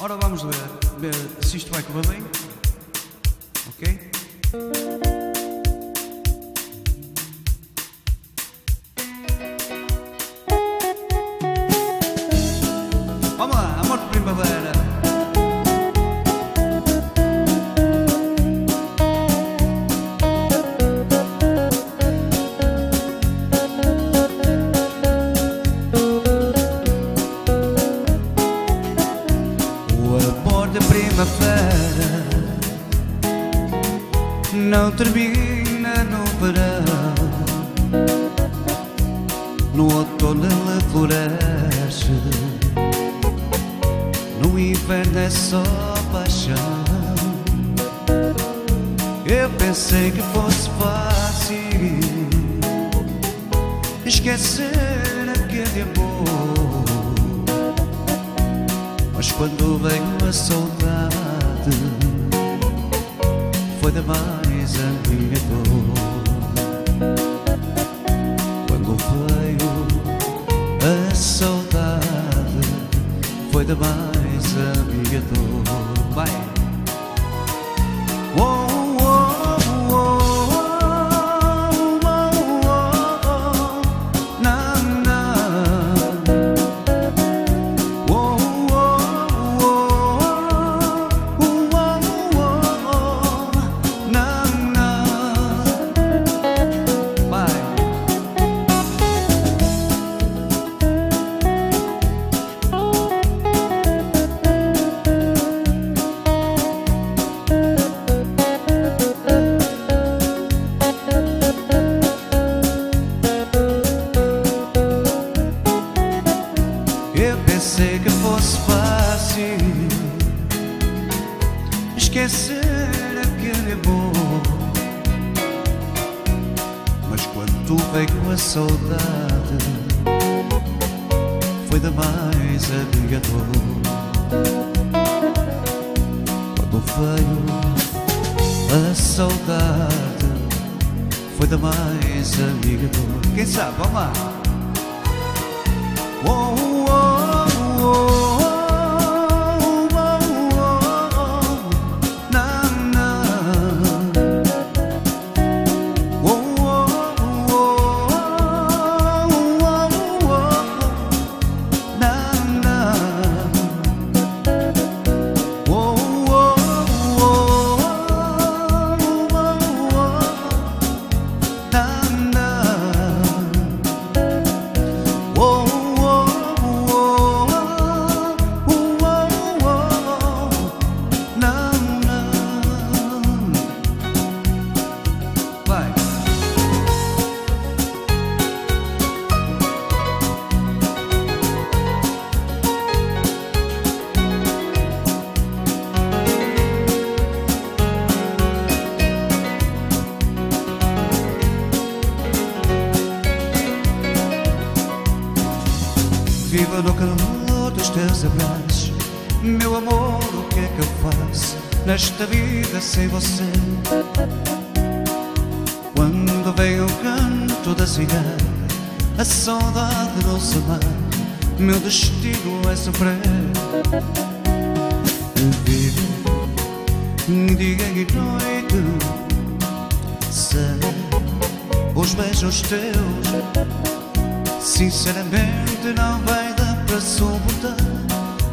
Ora vamos ver, ver se isto vai correr bem. Ok? De primavera não termina no verão. No outono ele floresce, no inverno é só paixão. Eu pensei que fosse fácil esquecer aquele amor. Mas quando veio a saudade Foi demais a minha dor Quando veio a saudade Foi demais a minha dor Vai! Quando veio a saudade, foi demais a minha dor. Quando veio a saudade, foi demais a minha dor. Quem sabe, vamos lá. Viva no calor dos teus abraços. Meu amor, o que é que eu faço Nesta vida sem você? Quando vem o canto da cigarra A saudade nos amar Meu destino é sofrer. Vivo dia e noite Sem os beijos teus. Sinceramente não vai para suportar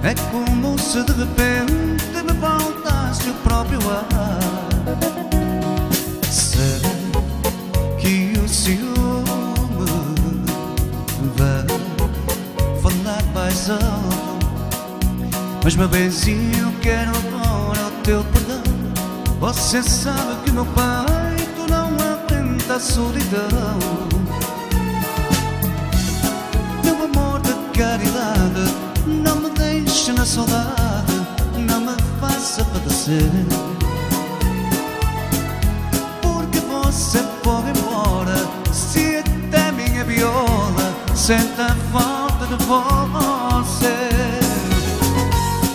É como se de repente me faltasse o próprio ar. Será que o ciúme vai falar mais alto Mas meu benzinho quero agora o teu perdão. Você sabe que meu peito não aguenta a solidão na saudade Não me faça padecer Porque você pode ir embora Se até minha viola Sente a falta de você.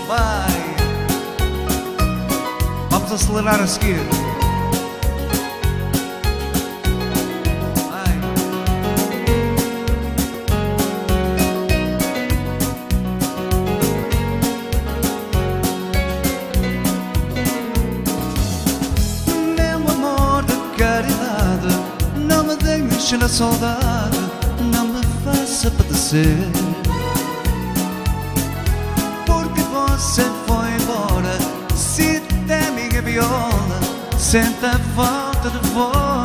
Vai. Vamos acelerar a seguir deixe na saudade, não me faça padecer. Porque você foi embora, se até minha viola, sente a falta de voz